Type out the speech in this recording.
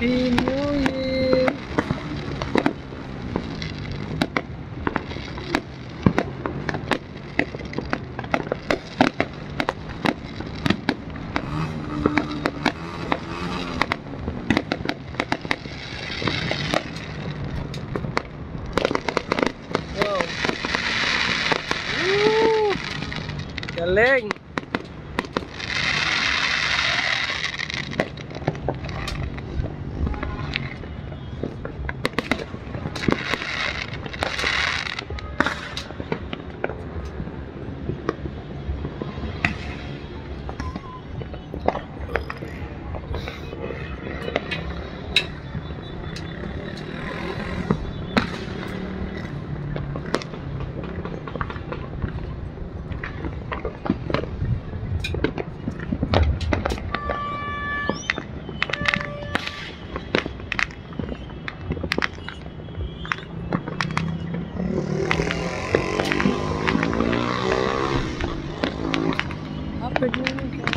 Happy New Year! Wow! Woo! Galing! Продолжение следует...